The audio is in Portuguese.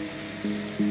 Música